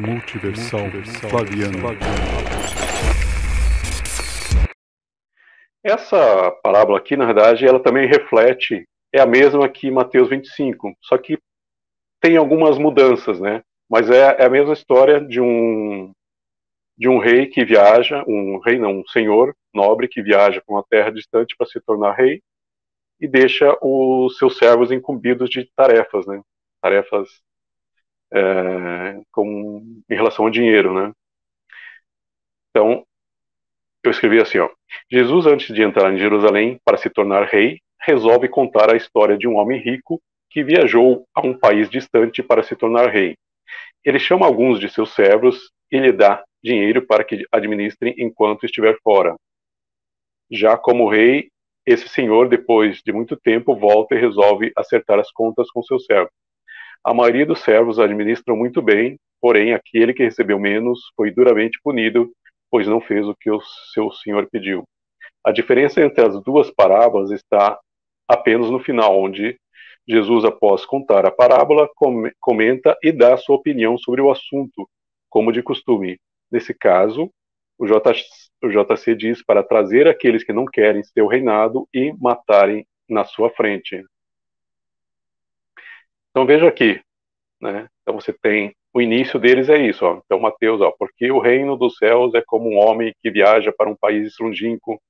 Multiversal, Multiversal Flaviano. Essa parábola aqui, na verdade, ela também reflete, é a mesma que Mateus 25, só que tem algumas mudanças, né? Mas é, é a mesma história de um de um rei que viaja, um rei não, um senhor nobre que viaja para uma terra distante para se tornar rei e deixa os seus servos incumbidos de tarefas, né? Tarefas é, com, em relação ao dinheiro, né? Então, eu escrevi assim, ó. Jesus, antes de entrar em Jerusalém para se tornar rei, resolve contar a história de um homem rico que viajou a um país distante para se tornar rei. Ele chama alguns de seus servos e lhe dá dinheiro para que administrem enquanto estiver fora. Já como rei, esse senhor, depois de muito tempo, volta e resolve acertar as contas com seus servos. A maioria dos servos administram muito bem, porém aquele que recebeu menos foi duramente punido, pois não fez o que o seu senhor pediu. A diferença entre as duas parábolas está apenas no final, onde Jesus, após contar a parábola, comenta e dá sua opinião sobre o assunto, como de costume. Nesse caso, o, JC diz para trazer aqueles que não querem seu reinado e matarem na sua frente. Então veja aqui, né? Então você tem o início deles é isso, ó. Então Mateus, ó, porque o reino dos céus é como um homem que viaja para um país longínquo,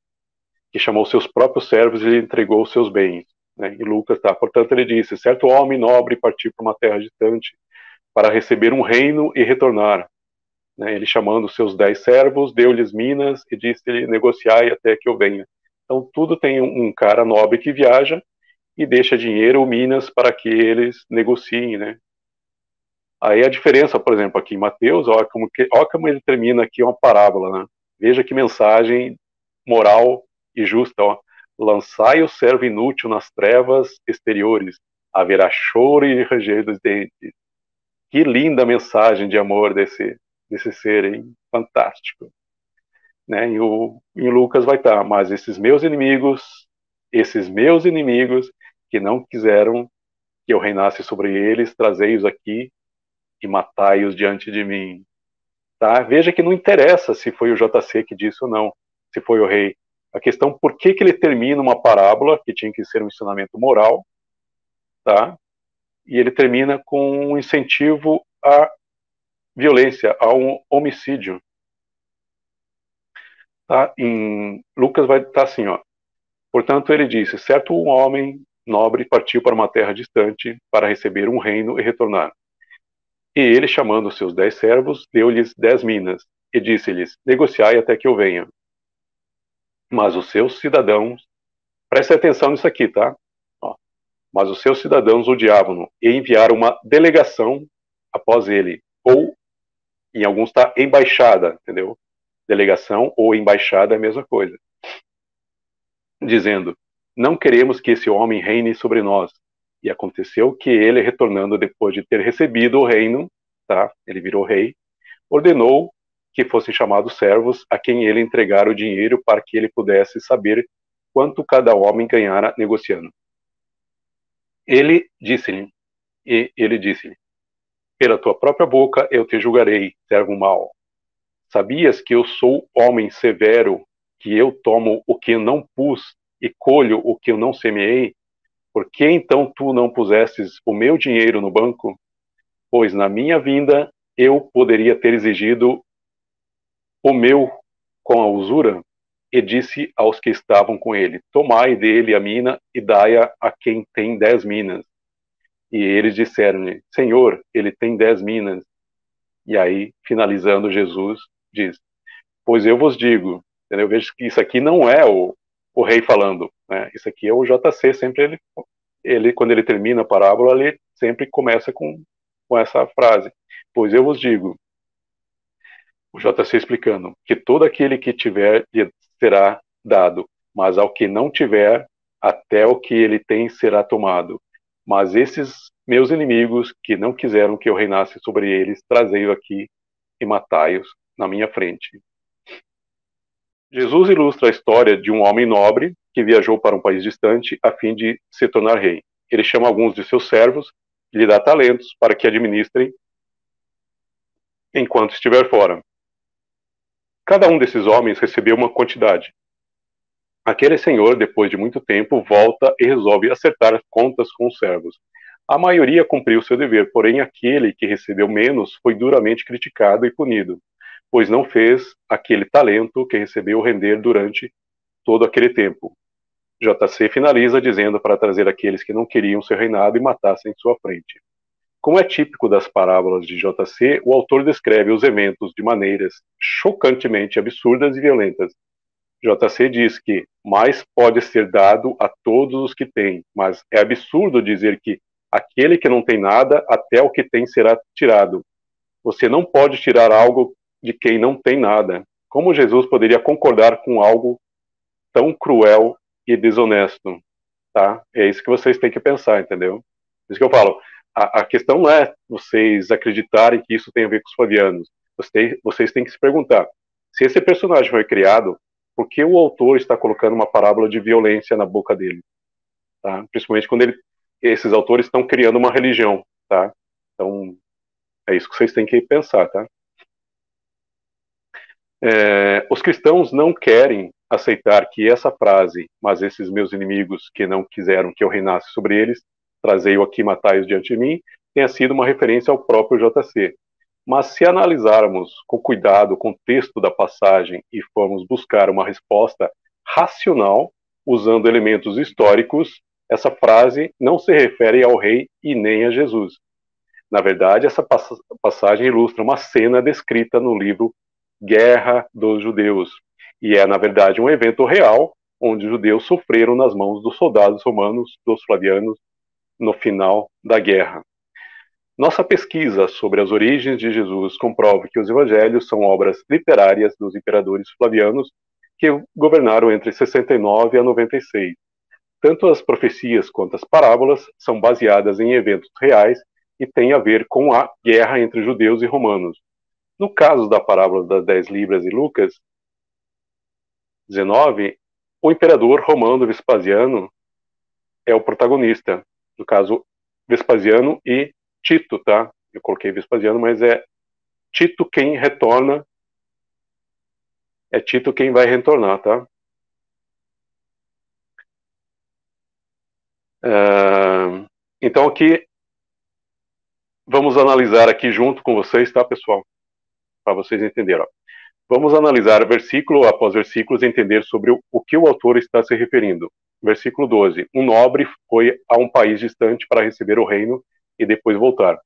que chamou seus próprios servos e lhe entregou os seus bens. Né? E Lucas tá, portanto ele disse, certo homem nobre partiu para uma terra distante para receber um reino e retornar. Né? Ele chamando seus dez servos, deu-lhes minas e disse-lhe, negociai até que eu venha. Então tudo tem um cara nobre que viaja e deixa dinheiro ou minas para que eles negociem, né? Aí a diferença, por exemplo, aqui em Mateus, olha como, que, olha como ele termina aqui uma parábola, né? Veja que mensagem moral e justa, ó. Lançai o servo inútil nas trevas exteriores, haverá choro e ranger dos dentes. Que linda mensagem de amor desse, desse ser, hein? Fantástico. Né? E o, em Lucas vai estar, mas esses meus inimigos, esses meus inimigos que não quiseram que eu reinasse sobre eles, trazei-os aqui e matai-os diante de mim. Tá? Veja que não interessa se foi o JC que disse ou não, se foi o rei. A questão por que, que ele termina uma parábola, que tinha que ser um ensinamento moral, tá? e ele termina com um incentivo à violência, a um homicídio. Tá? Em Lucas vai estar tá assim, ó. Portanto, ele disse: certo um homem nobre partiu para uma terra distante para receber um reino e retornar. E ele, chamando seus dez servos, deu-lhes dez minas e disse-lhes: Negociai até que eu venha. Mas os seus cidadãos, prestem atenção nisso aqui, tá? Ó. Mas os seus cidadãos odiavam-no e enviaram uma delegação após ele, ou em alguns está embaixada, entendeu? Delegação ou embaixada é a mesma coisa. Dizendo: não queremos que esse homem reine sobre nós. E aconteceu que ele, retornando depois de ter recebido o reino, tá? Ele virou rei, ordenou que fossem chamados servos a quem ele entregara o dinheiro para que ele pudesse saber quanto cada homem ganhara negociando. Ele disse-lhe, e ele disse-lhe: Pela tua própria boca eu te julgarei, servo mau. Sabias que eu sou homem severo, que eu tomo o que não pus e colho o que eu não semeei, por que então tu não pusestes o meu dinheiro no banco? Pois na minha vinda eu poderia ter exigido o meu com a usura, e disse aos que estavam com ele: Tomai dele a mina e dai-a a quem tem dez minas. E eles disseram-lhe: Senhor, ele tem dez minas. E aí, finalizando, Jesus diz: Pois eu vos digo, eu vejo que isso aqui não é o, o rei falando. Né? Isso aqui é o JC, sempre ele, ele, quando ele termina a parábola, ele sempre começa com, com essa frase. Pois eu vos digo, o JC explicando, que todo aquele que tiver será dado, mas ao que não tiver, até o que ele tem será tomado. Mas esses meus inimigos, que não quiseram que eu reinasse sobre eles, trazei-o aqui e matai-os na minha frente. Jesus ilustra a história de um homem nobre que viajou para um país distante a fim de se tornar rei. Ele chama alguns de seus servos e lhe dá talentos para que administrem enquanto estiver fora. Cada um desses homens recebeu uma quantidade. Aquele senhor, depois de muito tempo, volta e resolve acertar contas com os servos. A maioria cumpriu seu dever, porém aquele que recebeu menos foi duramente criticado e punido, pois não fez aquele talento que recebeu render durante todo aquele tempo. JC finaliza dizendo para trazer aqueles que não queriam ser reinado e matassem em sua frente. Como é típico das parábolas de JC, o autor descreve os eventos de maneiras chocantemente absurdas e violentas. JC diz que mais pode ser dado a todos os que têm, mas é absurdo dizer que aquele que não tem nada, até o que tem será tirado. Você não pode tirar algo de quem não tem nada. Como Jesus poderia concordar com algo tão cruel e desonesto? Tá? É isso que vocês têm que pensar, entendeu? Por isso que eu falo, a, a, questão não é vocês acreditarem que isso tem a ver com os flavianos. Vocês, vocês têm que se perguntar: se esse personagem foi criado, por que o autor está colocando uma parábola de violência na boca dele? Tá? Principalmente quando ele, esses autores estão criando uma religião. Tá? Então, é isso que vocês têm que pensar. Tá? É, os cristãos não querem aceitar que essa frase, mas esses meus inimigos que não quiseram que eu reinasse sobre eles, trazei-o aqui matai diante de mim, tenha sido uma referência ao próprio JC. Mas se analisarmos com cuidado o contexto da passagem e formos buscar uma resposta racional, usando elementos históricos, essa frase não se refere ao rei e nem a Jesus. Na verdade, essa passagem ilustra uma cena descrita no livro Guerra dos Judeus, e é, na verdade, um evento real onde os judeus sofreram nas mãos dos soldados romanos, dos flavianos, no final da guerra. Nossa pesquisa sobre as origens de Jesus comprova que os evangelhos são obras literárias dos imperadores flavianos que governaram entre 69 a 96. Tanto as profecias quanto as parábolas são baseadas em eventos reais e têm a ver com a guerra entre judeus e romanos. No caso da parábola das dez libras e Lucas 19, o imperador romano Vespasiano é o protagonista, no caso, Vespasiano e Tito, tá? Eu coloquei Vespasiano, mas é Tito quem retorna. É Tito quem vai retornar, tá? Uh, então aqui vamos analisar aqui junto com vocês, tá, pessoal? Para vocês entenderem. Vamos analisar versículo após versículo e entender sobre o, o que o autor está se referindo versículo 12: Um nobre foi a um país distante para receber o reino e depois voltar.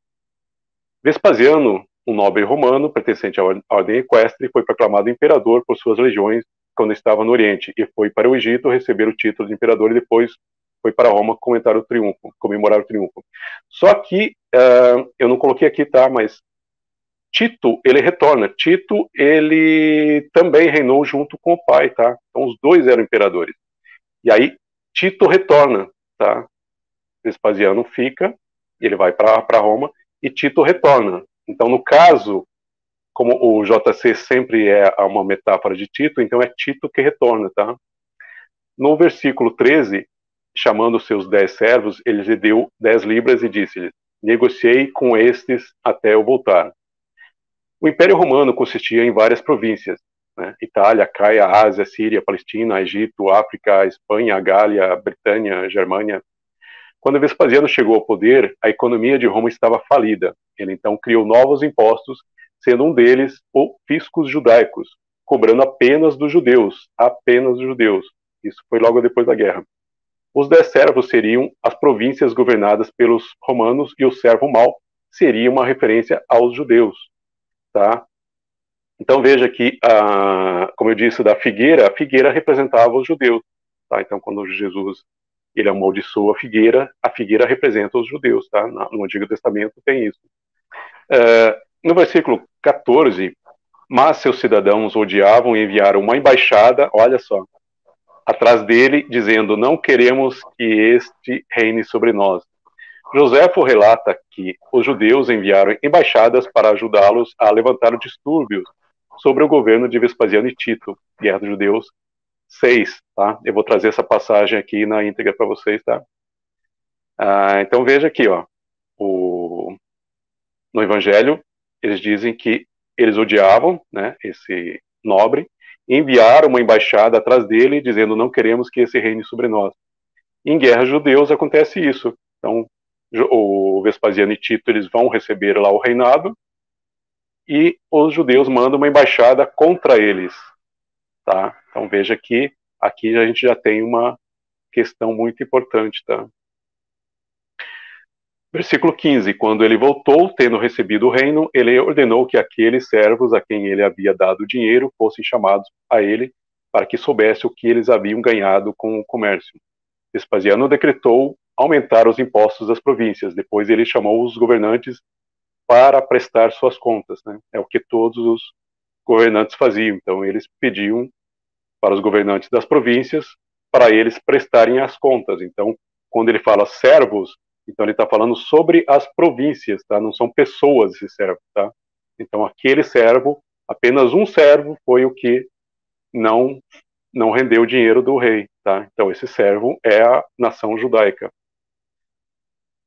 Vespasiano, um nobre romano pertencente à ordem equestre, foi proclamado imperador por suas legiões quando estava no Oriente e foi para o Egito receber o título de imperador e depois foi para Roma comentar o triunfo, comemorar o triunfo. Só que uh, eu não coloquei aqui, tá? Mas Tito ele retorna. Tito ele também reinou junto com o pai, tá? Então os dois eram imperadores. E aí Tito retorna, tá? Vespasiano fica, ele vai para Roma e Tito retorna. Então, no caso, como o JC sempre é uma metáfora de Tito, então é Tito que retorna, tá? No versículo 13, chamando seus dez servos, ele lhe deu dez libras e disse-lhes: Negociei com estes até eu voltar. O Império Romano consistia em várias províncias, né? Itália, Caia, Ásia, Síria, Palestina, Egito, África, Espanha, Gália, Britânia, Germânia. Quando Vespasiano chegou ao poder, a economia de Roma estava falida. Ele então criou novos impostos, sendo um deles o fiscos judaicos, cobrando apenas dos judeus, apenas dos judeus. Isso foi logo depois da guerra. Os dez servos seriam as províncias governadas pelos romanos e o servo mau seria uma referência aos judeus, tá? Então veja que, a, como eu disse, da figueira, a figueira representava os judeus. Tá? Então quando Jesus ele amaldiçoa a figueira, a figueira representa os judeus. Tá? No Antigo Testamento tem isso. É, no versículo 14, mas seus cidadãos odiavam e enviaram uma embaixada, olha só, atrás dele, dizendo: Não queremos que este reine sobre nós. Joséfo relata que os judeus enviaram embaixadas para ajudá-los a levantar distúrbios sobre o governo de Vespasiano e Tito, Guerra dos Judeus 6, tá? Eu vou trazer essa passagem aqui na íntegra para vocês, tá? Ah, então veja aqui, ó, o, no Evangelho eles dizem que eles odiavam, né, esse nobre, enviaram uma embaixada atrás dele dizendo não queremos que esse reine sobre nós. Em guerras judeus acontece isso. Então, o Vespasiano e Tito eles vão receber lá o reinado e os judeus mandam uma embaixada contra eles, tá? Então veja que aqui a gente já tem uma questão muito importante, tá? Versículo 15: Quando ele voltou, tendo recebido o reino, ele ordenou que aqueles servos a quem ele havia dado dinheiro fossem chamados a ele, para que soubesse o que eles haviam ganhado com o comércio. Vespasiano decretou aumentar os impostos das províncias. Depois ele chamou os governantes para prestar suas contas. Né? É o que todos os governantes faziam. Então eles pediam para os governantes das províncias para eles prestarem as contas. Então, quando ele fala servos, então ele está falando sobre as províncias, tá? Não são pessoas esse servo, tá? Então aquele servo, apenas um servo foi o que não não rendeu o dinheiro do rei, tá? Então esse servo é a nação judaica.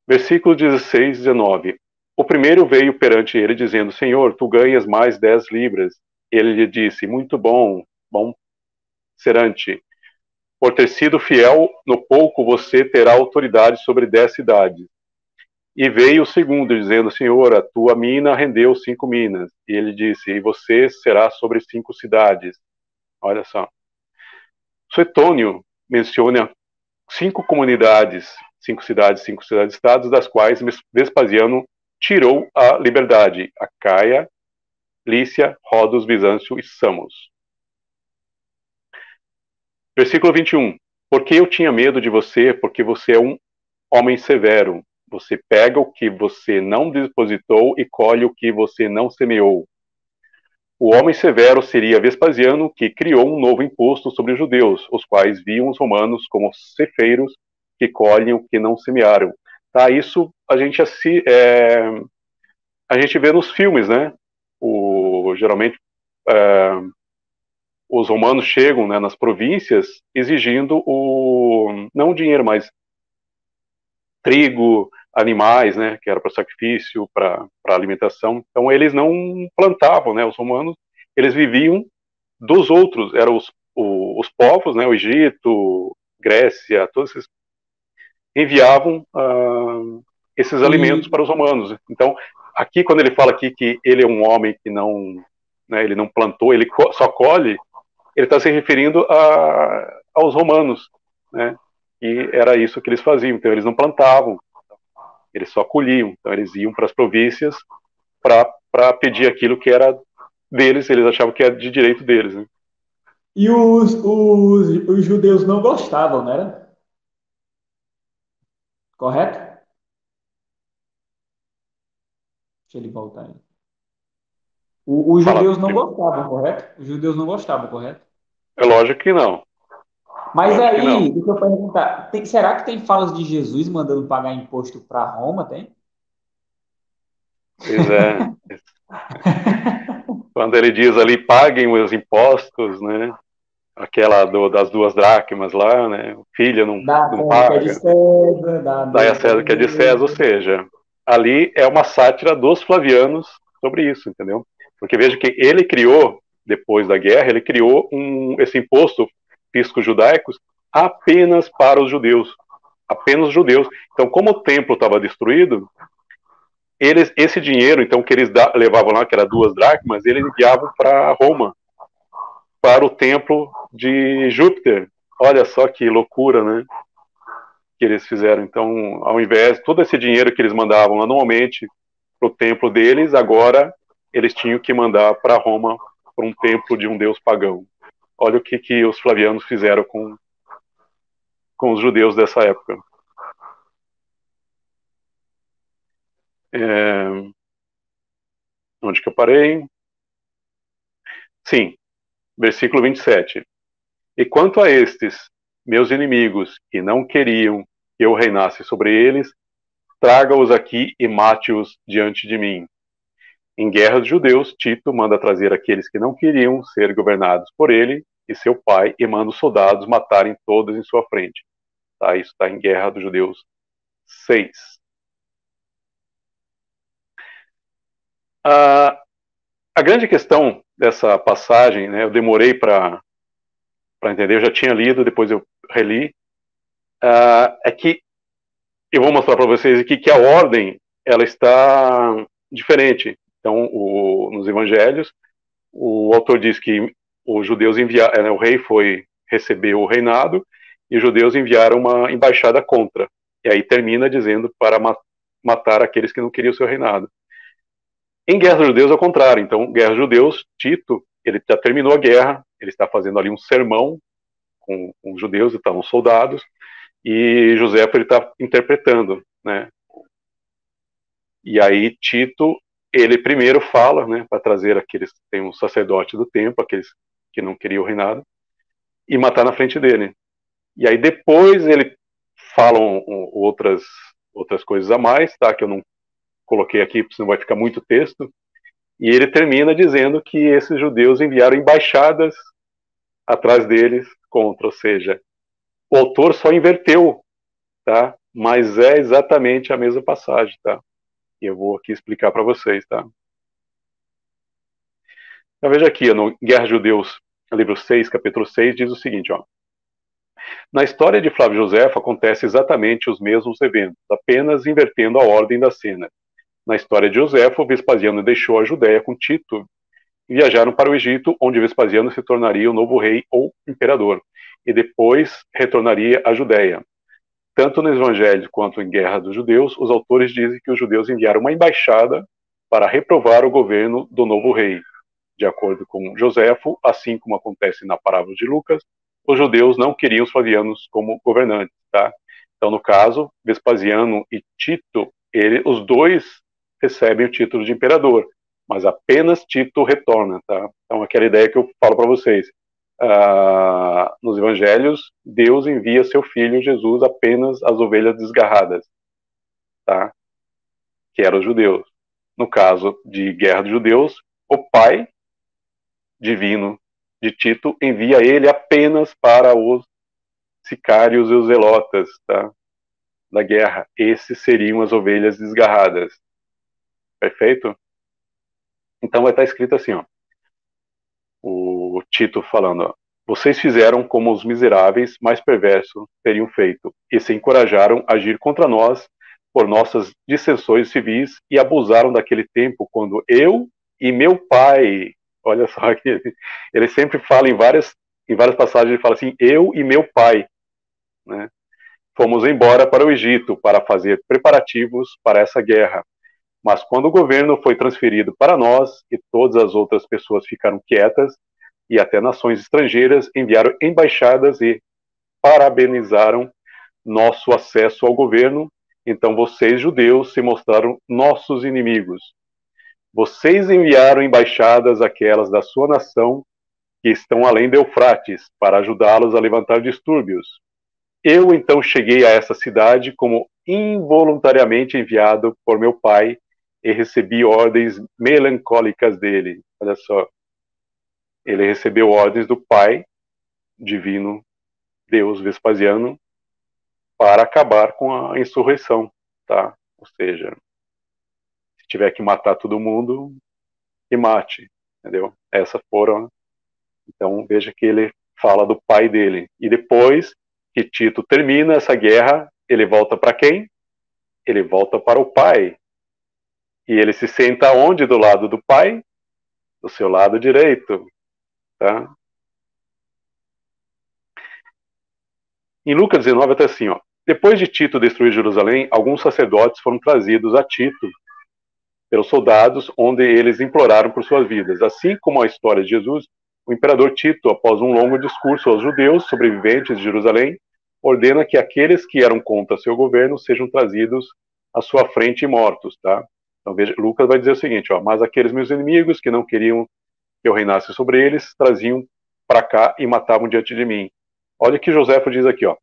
Versículo 16, 19. O primeiro veio perante ele dizendo: Senhor, tu ganhas mais dez libras. Ele lhe disse: Muito bom, bom serante. Por ter sido fiel no pouco, você terá autoridade sobre dez cidades. E veio o segundo, dizendo: Senhor, a tua mina rendeu cinco minas. E ele disse: E você será sobre cinco cidades. Olha só. Suetônio menciona cinco comunidades, cinco cidades, cinco cidades-estados, das quais Vespasiano tirou a liberdade: Acaia, Lícia, Rodos, Bizâncio e Samos. Versículo 21. Porque eu tinha medo de você, porque você é um homem severo. Você pega o que você não depositou e colhe o que você não semeou. O homem severo seria Vespasiano, que criou um novo imposto sobre os judeus, os quais viam os romanos como cefeiros que colhem o que não semearam. Tá, isso a gente é, a gente vê nos filmes, né? O, geralmente é, os romanos chegam né, nas províncias exigindo o não o dinheiro, mas trigo, animais, né, que era para sacrifício, para alimentação. Então eles não plantavam, né? Os romanos eles viviam dos outros, eram os, o, os povos, né? O Egito, Grécia, todos esses enviavam uh, esses alimentos para os romanos. Então aqui quando ele fala aqui que ele é um homem que não né, ele não plantou, ele só colhe, ele está se referindo a, aos romanos, né? E era isso que eles faziam. Então eles não plantavam, eles só colhiam. Então eles iam para as províncias para pedir aquilo que era deles. Eles achavam que era de direito deles. Né? E os, os, os judeus não gostavam, né? Correto? Deixa ele voltar aí. os judeus não gostavam, correto? Os judeus não gostavam, correto? É lógico que não. Mas aí, deixa eu perguntar, tem, será que tem falas de Jesus mandando pagar imposto para Roma, tem? Pois é. Quando ele diz ali, paguem os impostos, né? Aquela do, das duas dracmas lá, né? O filho não, dá não paga. É de César, dá, dá a César que é de César, ou seja, ali é uma sátira dos flavianos sobre isso, entendeu? Porque veja que ele criou depois da guerra, ele criou um, esse imposto fiscos judaicos apenas para os judeus, apenas os judeus. Então, como o templo estava destruído, eles, esse dinheiro, então que eles da, levavam lá, que era duas dracmas, eles enviavam para Roma, para o templo de Júpiter. Olha só que loucura, né? Que eles fizeram. Então, ao invés todo esse dinheiro que eles mandavam anualmente para o templo deles, agora eles tinham que mandar para Roma para um templo de um deus pagão. Olha o que, que os flavianos fizeram com, com os judeus dessa época. É... Onde que eu parei? Sim, versículo 27. E quanto a estes, meus inimigos, que não queriam que eu reinasse sobre eles, traga-os aqui e mate-os diante de mim. Em Guerra dos Judeus, Tito manda trazer aqueles que não queriam ser governados por ele e seu pai e manda os soldados matarem todos em sua frente. Tá? Isso está em Guerra dos Judeus 6. Ah, a grande questão dessa passagem, né, eu demorei para entender, eu já tinha lido, depois eu reli, uh, é que eu vou mostrar para vocês aqui que a ordem ela está diferente. Então, o, nos evangelhos, o autor diz que os judeus enviaram, né, o rei foi receber o reinado e os judeus enviaram uma embaixada contra. E aí termina dizendo para matar aqueles que não queriam o seu reinado. Em Guerra dos Judeus, ao contrário. Então, Guerra dos Judeus, Tito, ele já terminou a guerra, ele está fazendo ali um sermão com, com os judeus, os soldados, e José ele está interpretando, né? E aí Tito, ele primeiro fala, né, para trazer aqueles que tem um sacerdote do templo, aqueles que não queriam o reinado, e matar na frente dele. E aí depois ele fala outras outras coisas a mais, tá? Que eu não coloquei aqui, porque senão vai ficar muito texto. E ele termina dizendo que esses judeus enviaram embaixadas atrás deles contra, ou seja, o autor só inverteu, tá? Mas é exatamente a mesma passagem, tá? E eu vou aqui explicar para vocês, tá? Então veja aqui, no Guerra Judeus, livro 6, capítulo 6, diz o seguinte, ó. Na história de Flávio Josefo acontece exatamente os mesmos eventos, apenas invertendo a ordem da cena. Na história de Josefo, Vespasiano deixou a Judéia com Tito e viajaram para o Egito, onde Vespasiano se tornaria o novo rei ou imperador, e depois retornaria à Judéia. Tanto no Evangelho quanto em Guerra dos Judeus, os autores dizem que os judeus enviaram uma embaixada para reprovar o governo do novo rei. De acordo com Josefo, assim como acontece na parábola de Lucas, os judeus não queriam os flavianos como governantes, tá? Então, no caso, Vespasiano e Tito, ele, os dois recebem o título de imperador, mas apenas Tito retorna, tá? Então, aquela ideia que eu falo para vocês. Uh, nos evangelhos, Deus envia seu filho Jesus apenas as ovelhas desgarradas, tá? Que eram os judeus. No caso de Guerra dos Judeus, o pai divino de Tito envia ele apenas para os sicários e os zelotas, tá? Da guerra. Esses seriam as ovelhas desgarradas. Perfeito? Então vai estar escrito assim, ó. O Tito falando, ó, vocês fizeram como os miseráveis mais perversos teriam feito, e se encorajaram a agir contra nós por nossas dissensões civis e abusaram daquele tempo quando eu e meu pai, olha só que ele sempre fala em várias em várias passagens ele fala assim, eu e meu pai, né? Fomos embora para o Egito para fazer preparativos para essa guerra. Mas quando o governo foi transferido para nós e todas as outras pessoas ficaram quietas, e até nações estrangeiras enviaram embaixadas e parabenizaram nosso acesso ao governo, então vocês, judeus, se mostraram nossos inimigos. Vocês enviaram embaixadas aquelas da sua nação que estão além do Eufrates, para ajudá-los a levantar distúrbios. Eu então cheguei a essa cidade como involuntariamente enviado por meu pai e recebi ordens melancólicas dele. Olha só. Ele recebeu ordens do Pai divino, Deus Vespasiano, para acabar com a insurreição, tá? Ou seja, se tiver que matar todo mundo, que mate, entendeu? Essas foram. Então veja que ele fala do pai dele. E depois que Tito termina essa guerra, ele volta para quem? Ele volta para o pai, e ele se senta onde do lado do pai? Do seu lado direito. Tá? Em Lucas 19 até assim, ó. Depois de Tito destruir Jerusalém, alguns sacerdotes foram trazidos a Tito pelos soldados, onde eles imploraram por suas vidas. Assim como a história de Jesus, o imperador Tito, após um longo discurso aos judeus sobreviventes de Jerusalém, ordena que aqueles que eram contra seu governo sejam trazidos à sua frente mortos, tá? Então, veja, Lucas vai dizer o seguinte: ó, mas aqueles meus inimigos que não queriam que eu reinasse sobre eles, traziam para cá e matavam diante de mim. Olha que Joséfo diz aqui, ó.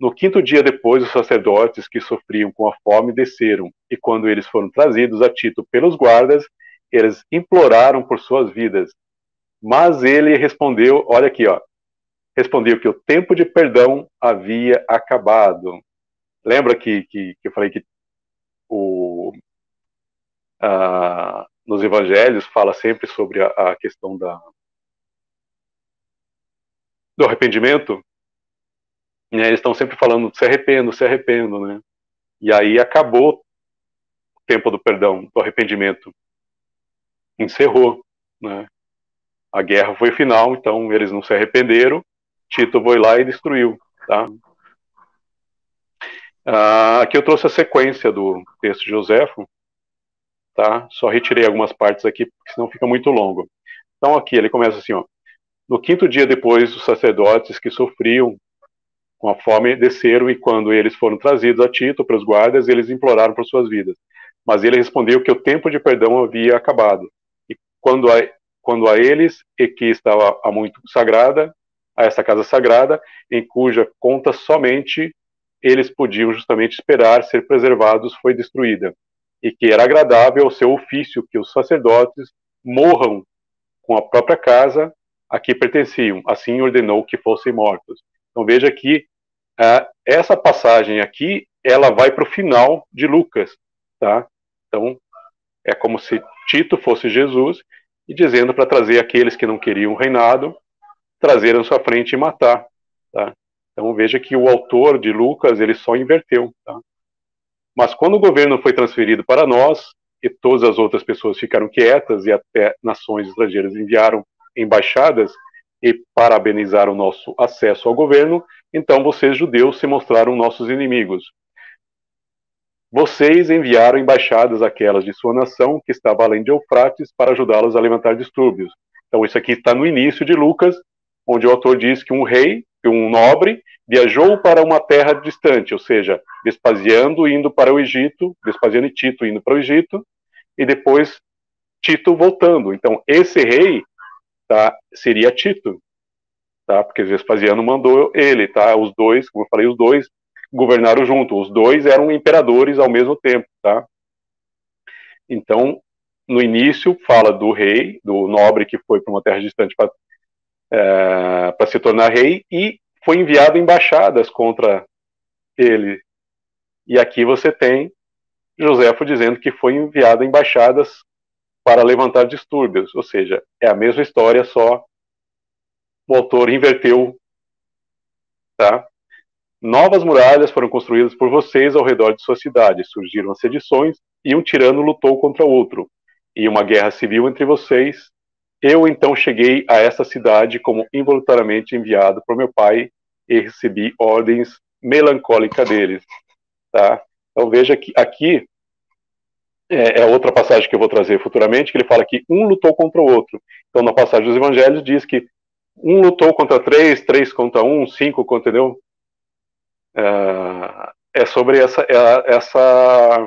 No quinto dia depois, os sacerdotes que sofriam com a fome desceram, e quando eles foram trazidos a Tito pelos guardas, eles imploraram por suas vidas. Mas ele respondeu, olha aqui, ó, respondeu que o tempo de perdão havia acabado. Lembra que, que, que eu falei que o, uh, nos evangelhos fala sempre sobre a, a questão da, do arrependimento, né, eles estão sempre falando se arrependo, se arrependo, né? E aí acabou o tempo do perdão, do arrependimento. Encerrou, né? A guerra foi final, então eles não se arrependeram. Tito foi lá e destruiu, tá? Ah, aqui eu trouxe a sequência do texto de Joséfo, tá? Só retirei algumas partes aqui, porque senão fica muito longo. Então aqui ele começa assim, ó. No quinto dia depois, os sacerdotes que sofriam com a fome desceram e quando eles foram trazidos a Tito para os guardas, eles imploraram por suas vidas. Mas ele respondeu que o tempo de perdão havia acabado. E quando a, quando a eles, e que estava a muito sagrada, a essa casa sagrada, em cuja conta somente eles podiam justamente esperar ser preservados, foi destruída. E que era agradável ao seu ofício que os sacerdotes morram com a própria casa a que pertenciam. Assim ordenou que fossem mortos. Então veja que uh, essa passagem aqui, ela vai para o final de Lucas, tá? Então é como se Tito fosse Jesus e dizendo para trazer aqueles que não queriam o reinado, trazer na sua frente e matar, tá? Então veja que o autor de Lucas ele só inverteu, tá? Mas quando o governo foi transferido para nós e todas as outras pessoas ficaram quietas e até nações estrangeiras enviaram embaixadas e parabenizaram o nosso acesso ao governo, então vocês, judeus, se mostraram nossos inimigos. Vocês enviaram embaixadas aquelas de sua nação, que estava além de Eufrates, para ajudá-los a levantar distúrbios. Então, isso aqui está no início de Lucas, onde o autor diz que um rei, um nobre, viajou para uma terra distante, ou seja, Vespasiano indo para o Egito, Vespasiano e Tito indo para o Egito, e depois Tito voltando. Então, esse rei tá, seria Tito, tá? Porque Vespasiano mandou ele, tá? Os dois, como eu falei, os dois governaram junto. Os dois eram imperadores ao mesmo tempo, tá? Então, no início fala do rei, do nobre que foi para uma terra distante para é, se tornar rei e foi enviado embaixadas contra ele. E aqui você tem Joséfo dizendo que foi enviado embaixadas para levantar distúrbios, ou seja, é a mesma história, só o autor inverteu, tá? Novas muralhas foram construídas por vocês ao redor de sua cidade, surgiram as sedições e um tirano lutou contra outro, e uma guerra civil entre vocês. Eu então cheguei a essa cidade como involuntariamente enviado por meu pai e recebi ordens melancólicas deles, tá? Então veja que aqui é, é, outra passagem que eu vou trazer futuramente, que ele fala que um lutou contra o outro. Então, na passagem dos evangelhos, diz que um lutou contra três, três contra um, cinco contra, entendeu? É, é sobre essa, é, essa,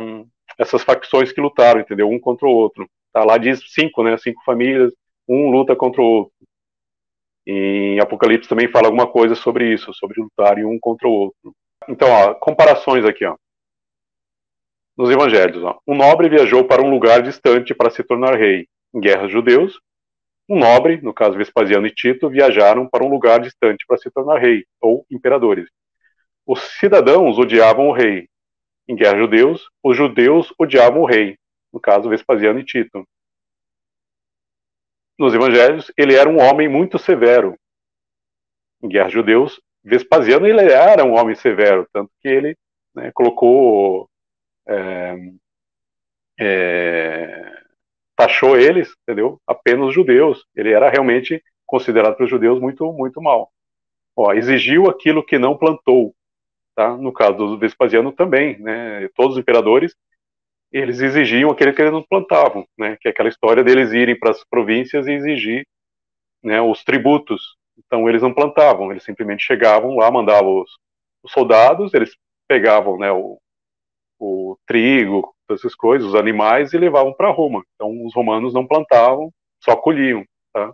essas facções que lutaram, entendeu? Um contra o outro. Tá, lá diz cinco, né? Cinco famílias, um luta contra o outro. Em Apocalipse também fala alguma coisa sobre isso, sobre lutarem um contra o outro. Então, ó, comparações aqui, ó nos evangelhos. Ó. Um nobre viajou para um lugar distante para se tornar rei. Em guerras judeus, um nobre, no caso Vespasiano e Tito, viajaram para um lugar distante para se tornar rei, ou imperadores. Os cidadãos odiavam o rei. Em guerras judeus, os judeus odiavam o rei, no caso Vespasiano e Tito. Nos evangelhos, ele era um homem muito severo. Em guerras judeus, Vespasiano ele era um homem severo, tanto que ele né, colocou é, é, taxou eles, entendeu? Apenas judeus. Ele era realmente considerado pelos judeus muito, muito mal. Ó, exigiu aquilo que não plantou, tá? No caso do Vespasiano também, né? Todos os imperadores eles exigiam aquilo que eles não plantavam, né? Que é aquela história deles irem para as províncias e exigir, né? Os tributos. Então eles não plantavam, eles simplesmente chegavam lá, mandavam os, os soldados, eles pegavam, né? O, o trigo, essas coisas, os animais, e levavam para Roma. Então, os romanos não plantavam, só colhiam. Tá?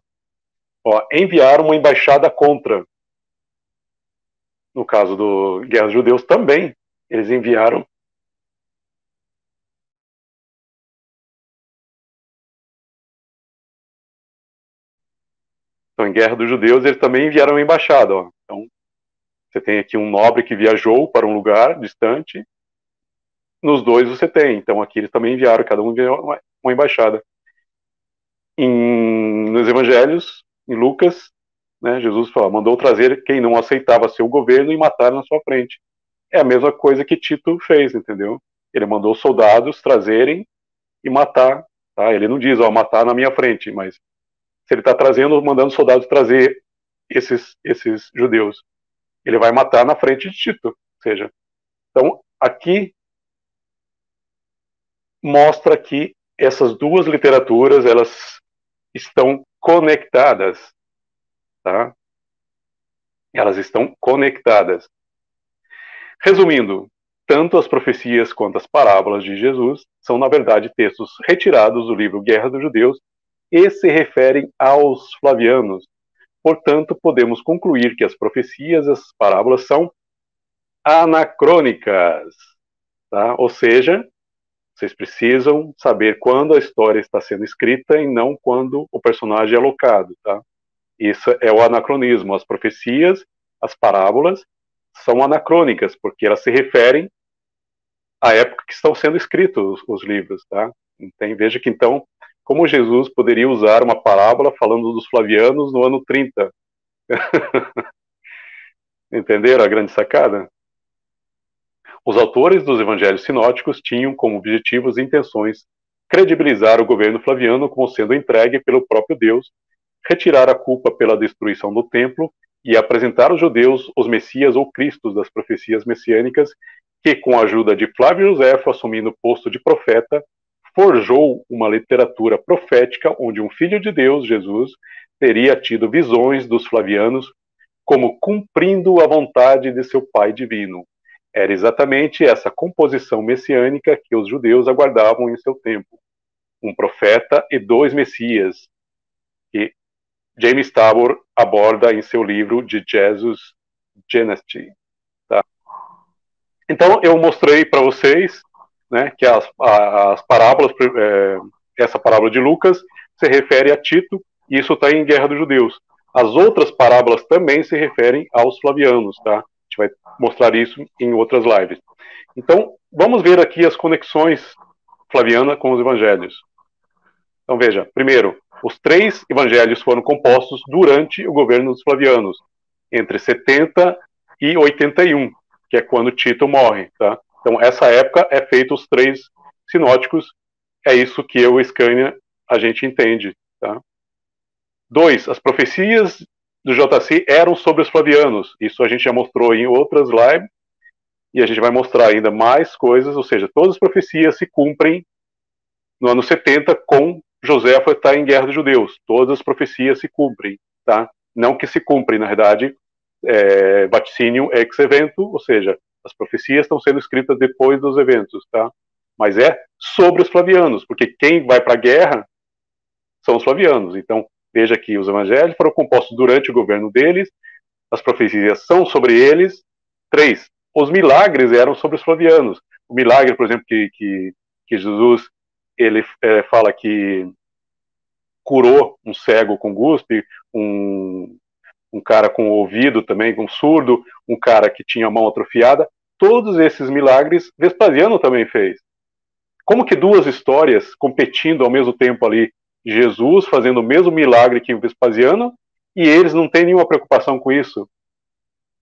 Ó, enviaram uma embaixada contra. No caso do Guerra dos Judeus, também, eles enviaram Então, em Guerra dos Judeus, eles também enviaram uma embaixada. Ó. Então, você tem aqui um nobre que viajou para um lugar distante nos dois você tem. Então aqui eles também enviaram, cada um enviou uma, uma embaixada. em, nos evangelhos, em Lucas, né, Jesus falou, mandou trazer quem não aceitava seu governo e matar na sua frente. É a mesma coisa que Tito fez, entendeu? Ele mandou soldados trazerem e matar. Tá? Ele não diz, ó, matar na minha frente, mas se ele está trazendo, mandando soldados trazer esses, esses judeus, ele vai matar na frente de Tito. Ou seja, então aqui mostra que essas duas literaturas elas estão conectadas Tá? Elas estão conectadas. Resumindo, tanto as profecias quanto as parábolas de Jesus são, na verdade, textos retirados do livro Guerra dos Judeus e se referem aos flavianos. Portanto, podemos concluir que as profecias as parábolas são anacrônicas. Tá? Ou seja, vocês precisam saber quando a história está sendo escrita e não quando o personagem é alocado. Tá? Isso é o anacronismo. As profecias, as parábolas, são anacrônicas, porque elas se referem à época que estão sendo escritos os, os livros. Tá? Então, veja que, então, como Jesus poderia usar uma parábola falando dos flavianos no ano 30? Entenderam a grande sacada? Os autores dos evangelhos sinóticos tinham como objetivos e intenções credibilizar o governo flaviano como sendo entregue pelo próprio Deus retirar a culpa pela destruição do templo e apresentar aos judeus os Messias ou Cristos das profecias messiânicas, que, com a ajuda de Flávio Josefo, assumindo o posto de profeta, forjou uma literatura profética onde um filho de Deus, Jesus, teria tido visões dos flavianos como cumprindo a vontade de seu Pai divino. Era exatamente essa composição messiânica que os judeus aguardavam em seu tempo. Um profeta e dois messias, que James Tabor aborda em seu livro de Jesus Genesty. Tá? Então, eu mostrei para vocês né, que as, as parábolas, é, essa parábola de Lucas se refere a Tito, e isso está em Guerra dos Judeus. As outras parábolas também se referem aos flavianos, tá? A gente vai mostrar isso em outras lives. Então, vamos ver aqui as conexões flaviana com os evangelhos. Então, veja, primeiro, os três evangelhos foram compostos durante o governo dos Flavianos, entre 70 e 81, que é quando Tito morre. Tá? Então, essa época é feito os três sinóticos, é isso que eu Scania a gente entende. Tá? Dois, as profecias do JC eram sobre os Flavianos, isso a gente já mostrou em outras lives, e a gente vai mostrar ainda mais coisas, ou seja, todas as profecias se cumprem no ano 70 com Joséfa está em guerra dos judeus. Todas as profecias se cumprem, tá? Não que se cumprem, na verdade, é, vaticínio ex evento, ou seja, as profecias estão sendo escritas depois dos eventos, tá? Mas é sobre os flavianos, porque quem vai para a guerra são os flavianos. Então, veja que os evangelhos foram compostos durante o governo deles, as profecias são sobre eles. Três, os milagres eram sobre os flavianos. O milagre, por exemplo, que, que, que Jesus ele é, fala que curou um cego com guspe, um, um cara com ouvido também, com surdo, um cara que tinha a mão atrofiada. Todos esses milagres Vespasiano também fez. Como que duas histórias competindo ao mesmo tempo ali, Jesus fazendo o mesmo milagre que o Vespasiano, e eles não têm nenhuma preocupação com isso,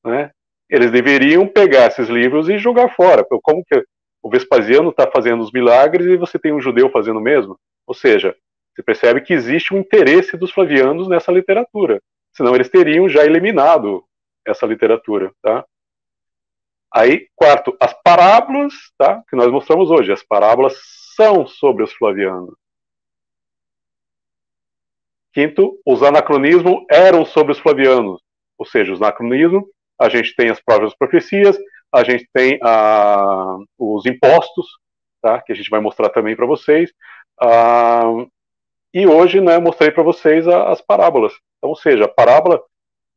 né? Eles deveriam pegar esses livros e jogar fora. Como que o Vespasiano está fazendo os milagres e você tem um judeu fazendo o mesmo. Ou seja, você percebe que existe um interesse dos flavianos nessa literatura. Senão eles teriam já eliminado essa literatura, tá? Aí, quarto, as parábolas, tá? Que nós mostramos hoje. As parábolas são sobre os flavianos. Quinto, os anacronismos eram sobre os flavianos. Ou seja, os anacronismos, a gente tem as próprias profecias, a gente tem ah, os impostos, tá, que a gente vai mostrar também para vocês. Ah, e hoje né, mostrei para vocês as parábolas. Então, ou seja, a parábola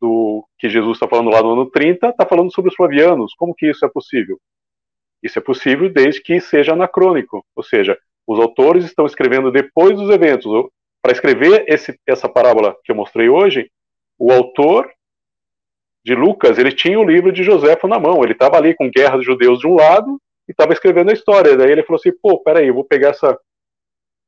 do que Jesus está falando lá no ano 30 está falando sobre os flavianos. Como que isso é possível? Isso é possível desde que seja anacrônico, ou seja, os autores estão escrevendo depois dos eventos. Para escrever esse, essa parábola que eu mostrei hoje, o autor de Lucas, ele tinha o livro de Joséfo na mão. Ele estava ali com guerra dos judeus de um lado e estava escrevendo a história. Daí ele falou assim: pô, peraí, eu vou pegar essa,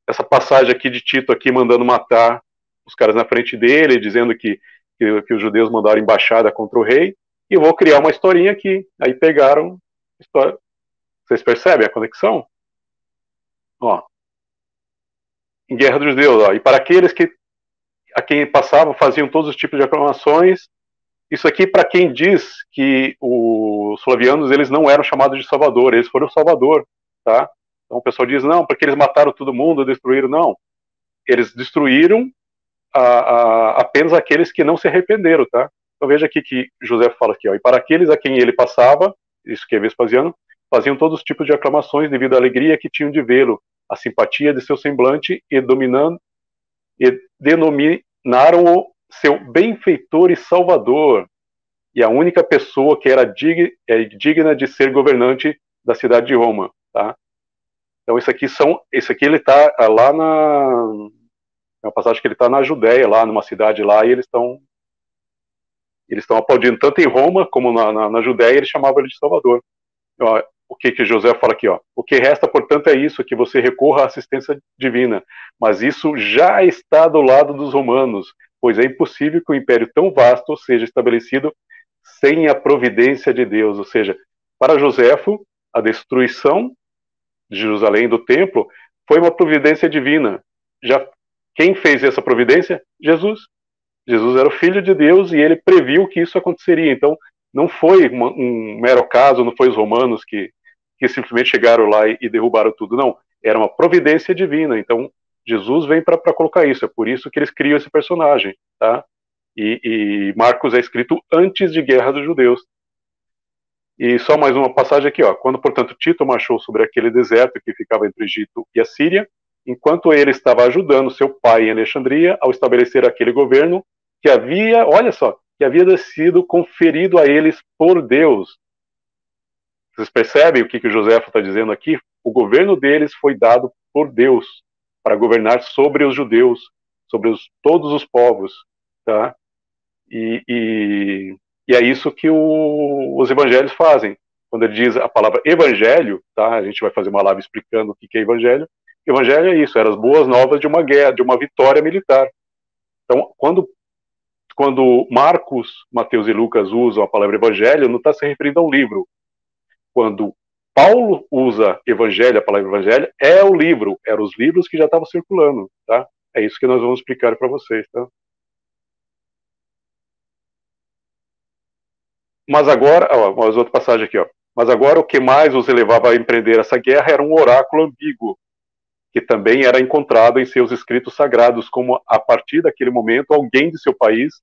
essa passagem aqui de Tito aqui mandando matar os caras na frente dele, dizendo que, que, que os judeus mandaram embaixada contra o rei, e vou criar uma historinha aqui. Aí pegaram história. Vocês percebem a conexão? Ó, em Guerra dos Judeus, ó, e para aqueles que a quem passavam faziam todos os tipos de aclamações. Isso aqui para quem diz que os flavianos eles não eram chamados de Salvador, eles foram o Salvador, tá? Então o pessoal diz não, porque eles mataram todo mundo, destruíram, não. Eles destruíram a, a, apenas aqueles que não se arrependeram, tá? Então veja aqui que José fala aqui, ó, e para aqueles a quem ele passava, isso que é Vespasiano, faziam todos os tipos de aclamações devido à alegria que tinham de vê-lo, a simpatia de seu semblante e dominando e denominaram-o seu benfeitor e salvador e a única pessoa que era digna, é, digna de ser governante da cidade de Roma, tá? Então isso aqui são, esse aqui ele está ah, lá na, na passagem que ele está na Judéia, lá numa cidade lá e eles estão eles estão aplaudindo tanto em Roma como na, na, na Judéia, eles chamavam ele de Salvador. O que, que José fala aqui, ó. O que resta, portanto, é isso, que você recorra à assistência divina. Mas isso já está do lado dos romanos, pois é impossível que um império tão vasto seja estabelecido sem a providência de Deus. Ou seja, para Joséfo, a destruição de Jerusalém do templo foi uma providência divina. Já quem fez essa providência? Jesus. Jesus era o filho de Deus e ele previu que isso aconteceria. Então, não foi uma, um mero caso, não foi os romanos que que simplesmente chegaram lá e, e derrubaram tudo. Não, era uma providência divina. Então, Jesus vem para colocar isso. É por isso que eles criam esse personagem, tá? E, e, Marcos é escrito antes de Guerra dos Judeus. E só mais uma passagem aqui, ó. Quando, portanto, Tito marchou sobre aquele deserto que ficava entre Egito e a Síria, enquanto ele estava ajudando seu pai em Alexandria ao estabelecer aquele governo que havia, olha só, que havia sido conferido a eles por Deus vocês percebem o que, que José está dizendo aqui? O governo deles foi dado por Deus para governar sobre os judeus, sobre os, todos os povos, tá? E, e, e é isso que o, os evangelhos fazem. Quando ele diz a palavra evangelho, tá? A gente vai fazer uma live explicando o que, que é evangelho. Evangelho é isso, eram as boas novas de uma guerra, de uma vitória militar. Então, quando quando Marcos, Mateus e Lucas usam a palavra evangelho, não está se referindo a um livro, quando Paulo usa evangelho, a palavra evangelho, é o livro, eram os livros que já estavam circulando, tá? É isso que nós vamos explicar para vocês, tá? Mas agora, ó, mais outra passagem aqui, ó. Mas agora o que mais os levava a empreender essa guerra era um oráculo ambíguo, que também era encontrado em seus escritos sagrados, como a partir daquele momento alguém de seu país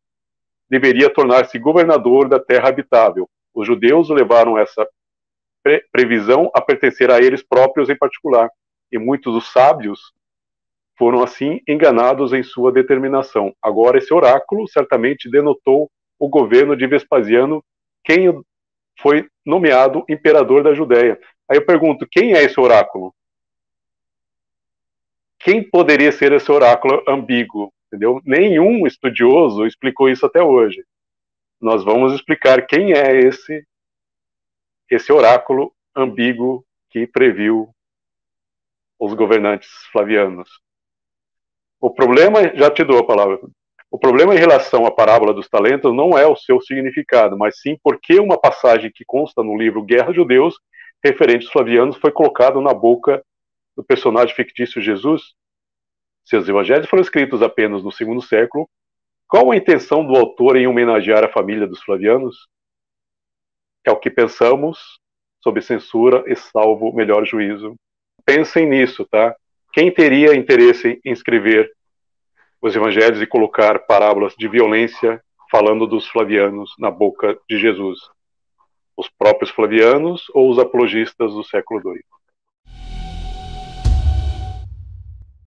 deveria tornar-se governador da terra habitável. Os judeus levaram essa pre previsão a pertencer a eles próprios em particular, e muitos dos sábios foram assim enganados em sua determinação. Agora, esse oráculo certamente denotou o governo de Vespasiano, quem foi nomeado imperador da Judéia. Aí eu pergunto, quem é esse oráculo? Quem poderia ser esse oráculo ambíguo? Entendeu? Nenhum estudioso explicou isso até hoje. Nós vamos explicar quem é esse esse oráculo ambíguo que previu os governantes flavianos. O problema, já te dou a palavra, o problema em relação à parábola dos talentos não é o seu significado, mas sim porque uma passagem que consta no livro Guerra Judeus, referente aos flavianos, foi colocada na boca do personagem fictício Jesus. Seus evangelhos foram escritos apenas no segundo século. Qual a intenção do autor em homenagear a família dos flavianos? é o que pensamos, sob censura e salvo melhor juízo. Pensem nisso, tá? Quem teria interesse em escrever os evangelhos e colocar parábolas de violência falando dos flavianos na boca de Jesus? Os próprios flavianos ou os apologistas do século II?